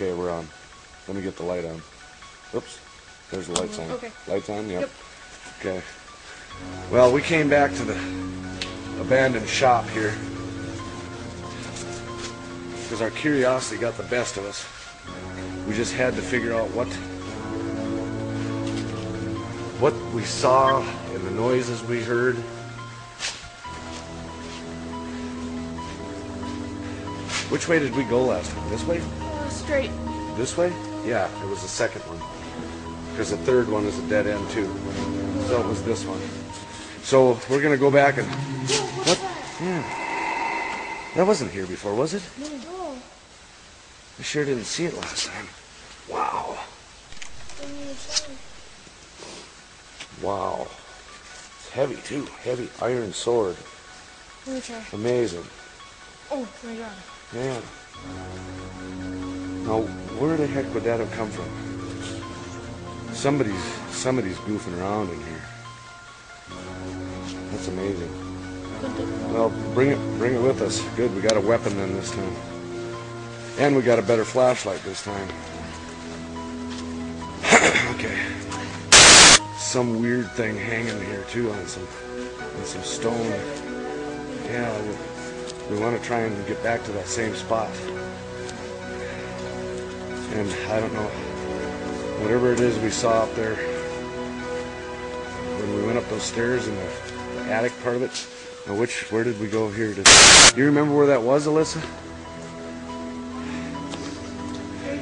Okay, we're on. Let me get the light on. Oops. There's the lights on. Okay. Lights on? Yep. Yep. Okay. Well, we came back to the abandoned shop here because our curiosity got the best of us. We just had to figure out what what we saw and the noises we heard. Which way did we go last time? This way? Straight. This way? Yeah, it was the second one. Because the third one is a dead end too. So it was this one. So we're gonna go back and what? Yeah. That wasn't here before, was it? No. I sure didn't see it last time. Wow. Wow. It's heavy too. Heavy iron sword. Let me try. Amazing. Oh my god. Man. Now, where the heck would that have come from? Somebody's somebody's goofing around in here. That's amazing. Well, bring it bring it with us. Good, we got a weapon then this time. And we got a better flashlight this time. okay. Some weird thing hanging here too on some on some stone. Yeah, we, we want to try and get back to that same spot. And I don't know, whatever it is we saw up there when we went up those stairs in the attic part of it. Which, where did we go here? Do you remember where that was, Alyssa?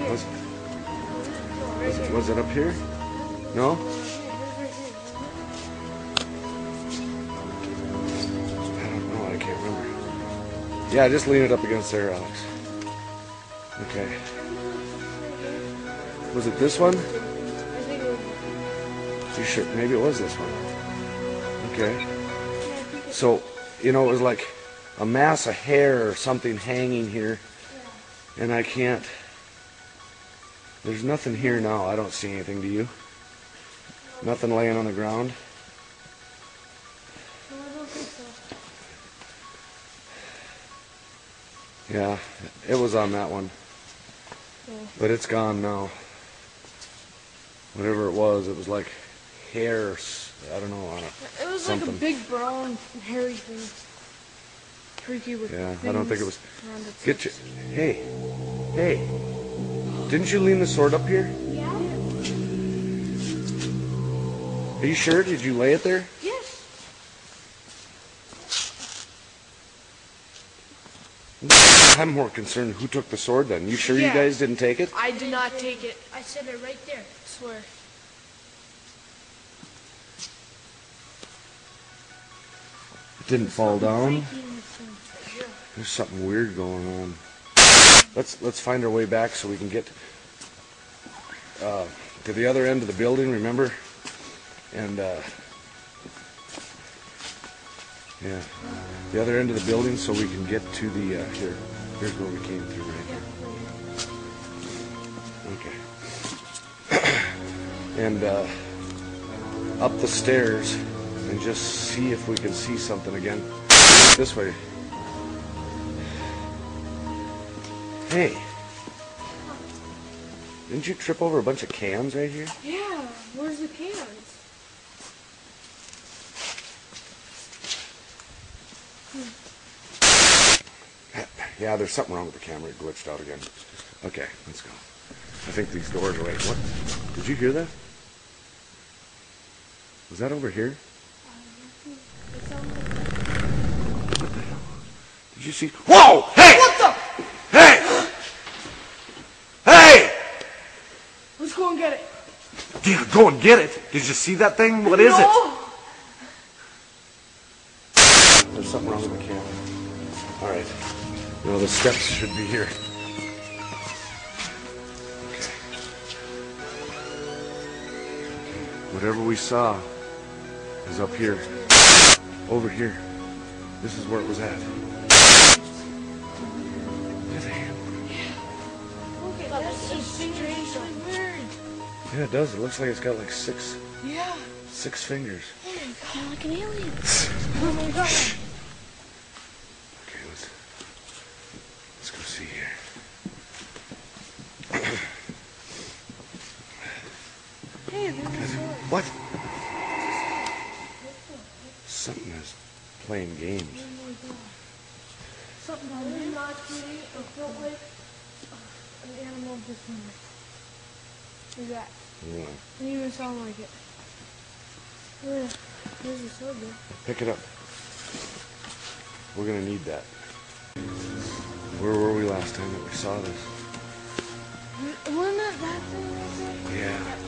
Was, was, it, was it up here? No? I don't know, I can't remember. Yeah, just lean it up against there, Alex. Okay. Was it this one? I think it was. You sure? Maybe it was this one. Okay. So, you know, it was like a mass of hair or something hanging here, and I can't. There's nothing here now. I don't see anything. Do you? Nothing laying on the ground. No, I don't think so. Yeah, it was on that one, but it's gone now. Whatever it was, it was like hair. s- I don't know on it. It was like a Something. big brown hairy thing. Freaky with Yeah, I don't think it was. things around its Get you. Hey, hey. Didn't you lean the sword up here? Yeah. Are you sure? Did you lay it there? I'm more concerned who took the sword then. You sure you guys didn't take it? I did not take it. I said it right there. I swear. It didn't fall down. Freaky in this thing. There's something weird going on. Let's let's find our way back so we can get uh, to the other end of the building. Remember? And uh, yeah, the other end of the building so we can get to the uh, here. Here's where we came through right here. Okay. and uh, up the stairs and just see if we can see something again. This way. Hey. Didn't you trip over a bunch of cans right here? Yeah. Where's the cans? Yeah, there's something wrong with the camera. It glitched out again. Okay, let's go. I think these doors are right. What? Did you hear that? Was that over here? What the hell? Did you see? Whoa! Hey! What the? Hey! Hey! Let's go and get it. Yeah, go and get it. Did you see that thing? What is it? No. There's No, the steps should be here. Whatever we saw is up here. Over here. This is where it was at. Look at the hand. Okay, that's just strangely weird. Yeah, it does. It looks like it's got like six Yeah. six fingers. Kind of like an alien. Oh my god. Okay, let's let's go see here. Something is playing games. Something there. Not kidding. It felt like an animal just like that. Yeah. Didn't even sound like it. Yeah, this is so good. Pick it up. We're gonna need that. Where were we last time that we saw this? Wasn't it that thing right there? Yeah.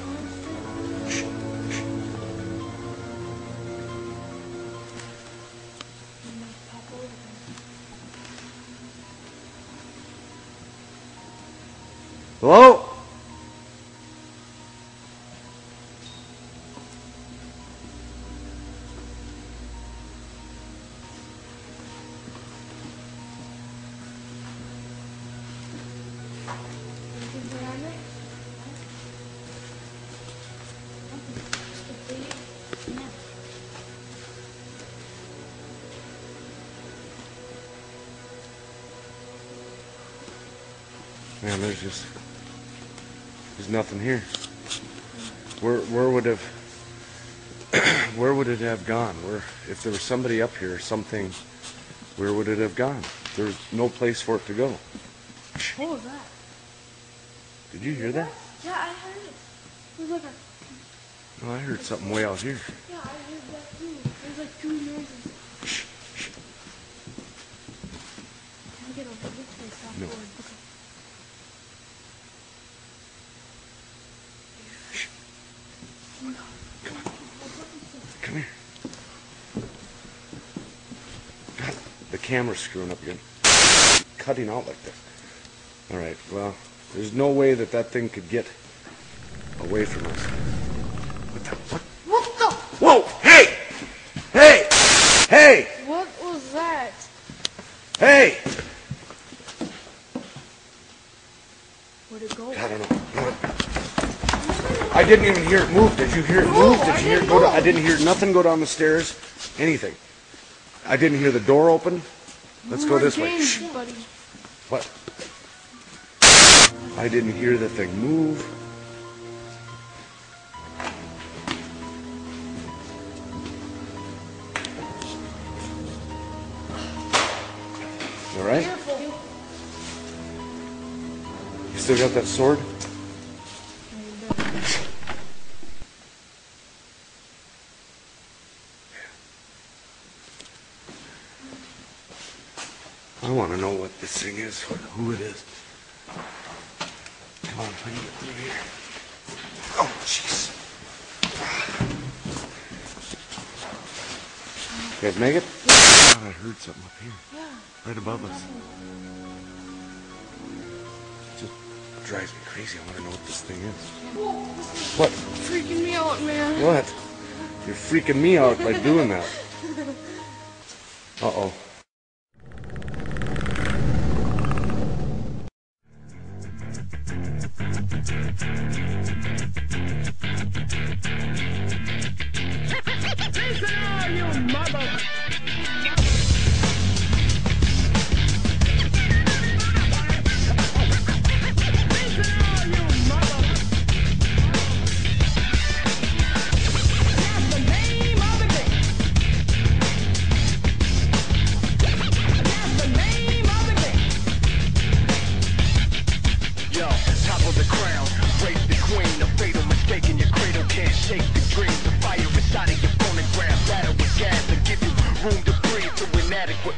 Hello? Man, there's just there's nothing here. Where where would have where would it have gone? Where if there was somebody up here, something, where would it have gone? There's no place for it to go. What was that? Did you hear that? Yeah, I heard it. It was like a. No, I heard something way out here. Yeah, I heard that too. There's like two noises. Shh, shh. Can I get over this place No. afterward? Okay. Come here. God, the camera's screwing up again. Cutting out like this. All right. Well, there's no way that that thing could get away from us. What the? What? What the? Whoa! Hey! Hey! Hey! What was that? Hey! Where'd it go? I don't know. You know what? I didn't even hear it move. Did you hear it move? Did you hear it go? Know. I didn't hear nothing go down the stairs. Anything. I didn't hear the door open. Let's go this way. Shh. What? I didn't hear the thing move. All right? Careful. You still got that sword? I want to know what this thing is, or who it is. Come on, if I can get through here. Oh, jeez. You guys make it? God, I heard something up here, Yeah. right above us. Just drives me crazy. I want to know what this thing is. What? Freaking me out, man. What? You're freaking me out by doing that. Uh Inadequate